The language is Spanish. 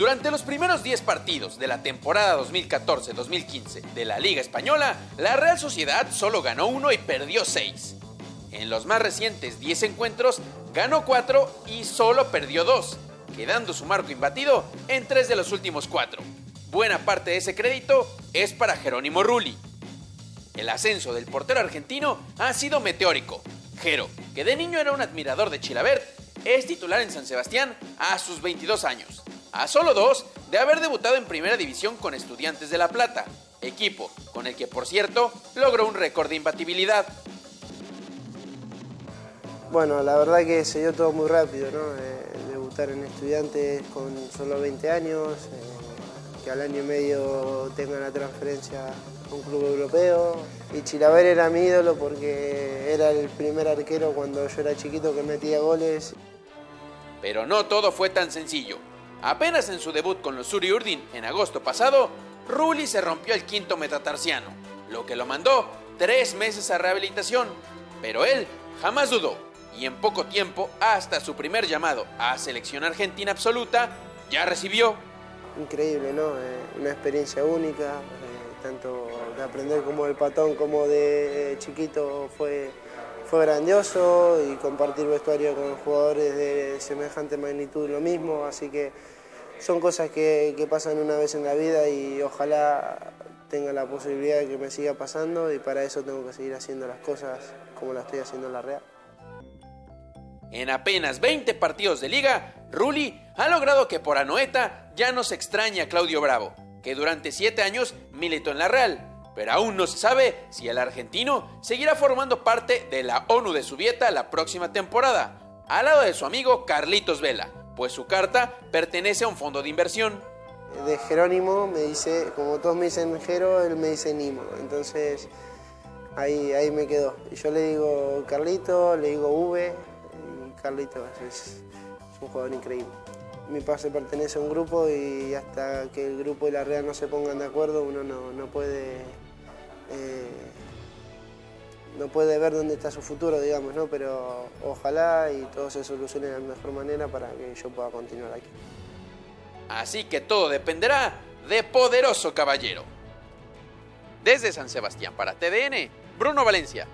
Durante los primeros 10 partidos de la temporada 2014-2015 de la Liga Española, la Real Sociedad solo ganó uno y perdió 6. En los más recientes 10 encuentros, ganó 4 y solo perdió 2, quedando su marco imbatido en 3 de los últimos 4. Buena parte de ese crédito es para Jerónimo Rulli. El ascenso del portero argentino ha sido meteórico. Jero, que de niño era un admirador de Chilabert, es titular en San Sebastián a sus 22 años, a solo dos de haber debutado en Primera División con Estudiantes de La Plata, equipo con el que por cierto logró un récord de imbatibilidad. Bueno, la verdad que se dio todo muy rápido, ¿no? Eh, debutar en Estudiantes con solo 20 años, eh, que al año y medio tenga la transferencia a un club europeo. Y Chilaver era mi ídolo porque era el primer arquero cuando yo era chiquito que metía goles. Pero no todo fue tan sencillo. Apenas en su debut con los Suri Urdin en agosto pasado, Rulli se rompió el quinto metatarsiano, lo que lo mandó tres meses a rehabilitación. Pero él jamás dudó y en poco tiempo, hasta su primer llamado a selección argentina absoluta, ya recibió. Increíble, ¿no? Eh, una experiencia única, eh, tanto de aprender como el patón como de chiquito fue fue grandioso y compartir vestuario con jugadores de semejante magnitud lo mismo, así que son cosas que, pasan una vez en la vida y ojalá tenga la posibilidad de que me siga pasando y para eso tengo que seguir haciendo las cosas como las estoy haciendo en la Real. En apenas 20 partidos de liga, Rulli ha logrado que por Anoeta ya no se extraña a Claudio Bravo, que durante 7 años militó en la Real pero aún no se sabe si el argentino seguirá formando parte de la ONU de Subieta la próxima temporada, al lado de su amigo Carlitos Vela, pues su carta pertenece a un fondo de inversión. De Jerónimo me dice, como todos me dicen Jero, él me dice Nimo, entonces ahí, ahí me quedó. Yo le digo Carlito, le digo V, y Carlito es un jugador increíble mi pase pertenece a un grupo y hasta que el grupo y la Real no se pongan de acuerdo uno no, puede eh, no puede ver dónde está su futuro, digamos, ¿no? Pero ojalá y todo se solucione de la mejor manera para que yo pueda continuar aquí. Así que todo dependerá de Poderoso Caballero. Desde San Sebastián para TDN, Bruno Valencia.